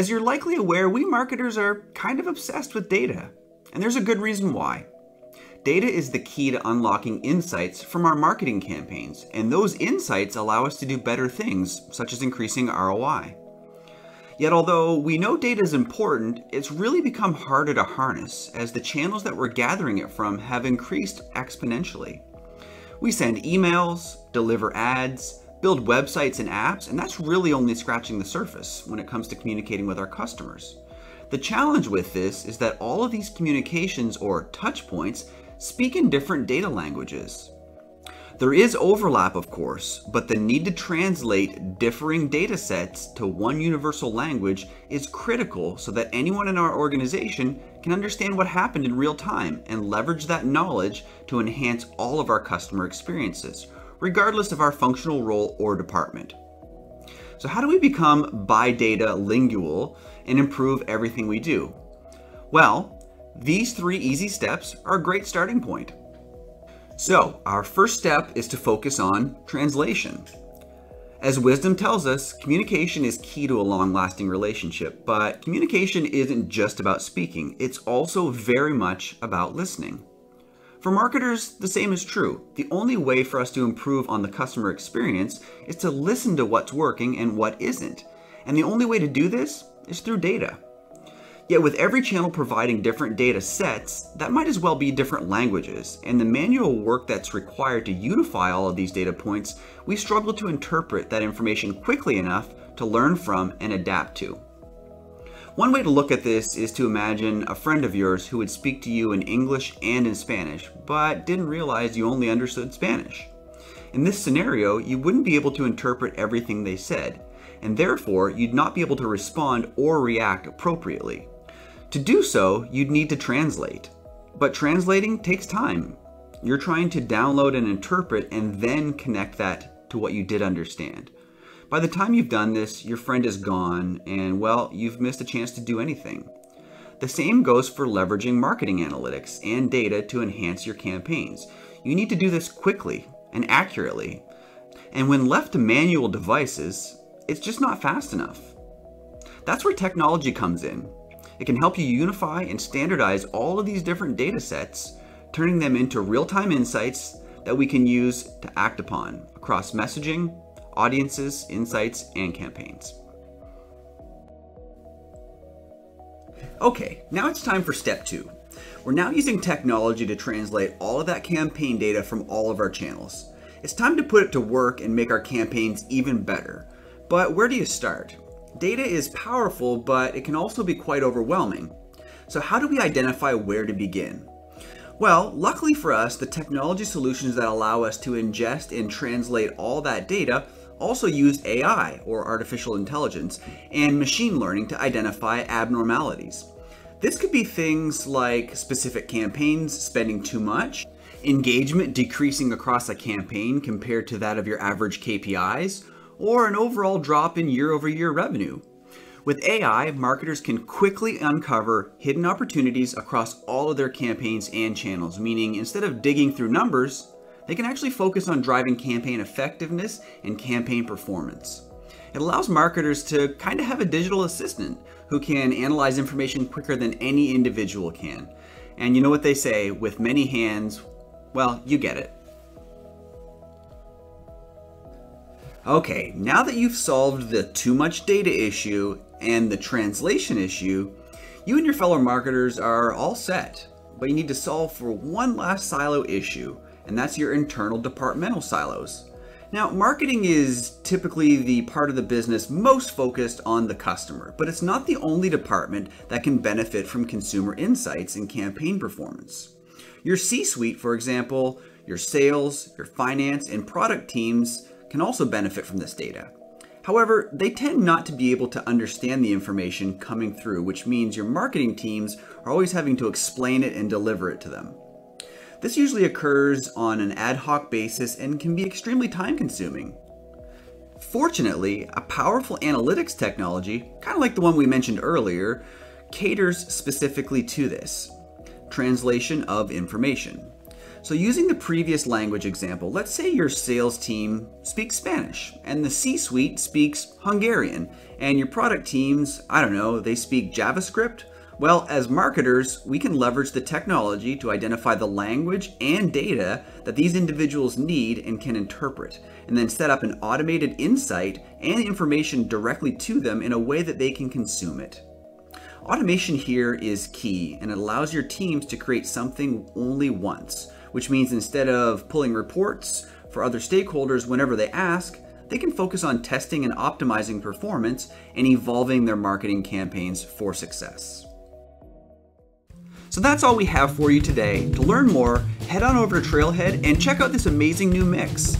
As you're likely aware, we marketers are kind of obsessed with data, and there's a good reason why. Data is the key to unlocking insights from our marketing campaigns, and those insights allow us to do better things, such as increasing ROI. Yet, although we know data is important, it's really become harder to harness as the channels that we're gathering it from have increased exponentially. We send emails, deliver ads, build websites and apps, and that's really only scratching the surface when it comes to communicating with our customers. The challenge with this is that all of these communications or touch points speak in different data languages. There is overlap, of course, but the need to translate differing data sets to one universal language is critical so that anyone in our organization can understand what happened in real time and leverage that knowledge to enhance all of our customer experiences, regardless of our functional role or department. So, how do we become by data lingual and improve everything we do? Well, these three easy steps are a great starting point. So, our first step is to focus on translation. As wisdom tells us, communication is key to a long lasting relationship, but communication isn't just about speaking, it's also very much about listening. For marketers, the same is true. The only way for us to improve on the customer experience is to listen to what's working and what isn't. And the only way to do this is through data. Yet with every channel providing different data sets, that might as well be different languages, and the manual work that's required to unify all of these data points, we struggle to interpret that information quickly enough to learn from and adapt to. One way to look at this is to imagine a friend of yours who would speak to you in English and in Spanish, but didn't realize you only understood Spanish. In this scenario, you wouldn't be able to interpret everything they said, and therefore you'd not be able to respond or react appropriately. To do so, you'd need to translate. But translating takes time. You're trying to download and interpret and then connect that to what you did understand. By the time you've done this, your friend is gone, and well, you've missed a chance to do anything. The same goes for leveraging marketing analytics and data to enhance your campaigns. You need to do this quickly and accurately. And when left to manual devices, it's just not fast enough. That's where technology comes in. It can help you unify and standardize all of these different data sets, turning them into real time insights that we can use to act upon across messaging, audiences, insights, and campaigns. Okay, now it's time for step two. We're now using technology to translate all of that campaign data from all of our channels. It's time to put it to work and make our campaigns even better. But where do you start? Data is powerful, but it can also be quite overwhelming. So how do we identify where to begin? Well, luckily for us, the technology solutions that allow us to ingest and translate all that data also use AI, or artificial intelligence, and machine learning to identify abnormalities. This could be things like specific campaigns spending too much, engagement decreasing across a campaign compared to that of your average KPIs, or an overall drop in year over year revenue. With AI, marketers can quickly uncover hidden opportunities across all of their campaigns and channels, meaning instead of digging through numbers, they can actually focus on driving campaign effectiveness and campaign performance. It allows marketers to kind of have a digital assistant who can analyze information quicker than any individual can. And you know what they say, with many hands, well, you get it. Okay, now that you've solved the too much data issue and the translation issue, you and your fellow marketers are all set. But you need to solve for one last silo issue, and that's your internal departmental silos. Now, marketing is typically the part of the business most focused on the customer, but it's not the only department that can benefit from consumer insights and campaign performance. Your C suite, for example, your sales, your finance, and product teams can also benefit from this data. However, they tend not to be able to understand the information coming through, which means your marketing teams are always having to explain it and deliver it to them. This usually occurs on an ad hoc basis and can be extremely time consuming. Fortunately, a powerful analytics technology, kind of like the one we mentioned earlier, caters specifically to this translation of information. So using the previous language example, let's say your sales team speaks Spanish and the C-suite speaks Hungarian and your product teams, I don't know, they speak JavaScript. Well, as marketers, we can leverage the technology to identify the language and data that these individuals need and can interpret, and then set up an automated insight and information directly to them in a way that they can consume it. Automation here is key, and it allows your teams to create something only once, which means instead of pulling reports for other stakeholders whenever they ask, they can focus on testing and optimizing performance and evolving their marketing campaigns for success. So that's all we have for you today. To learn more, head on over to Trailhead and check out this amazing new mix.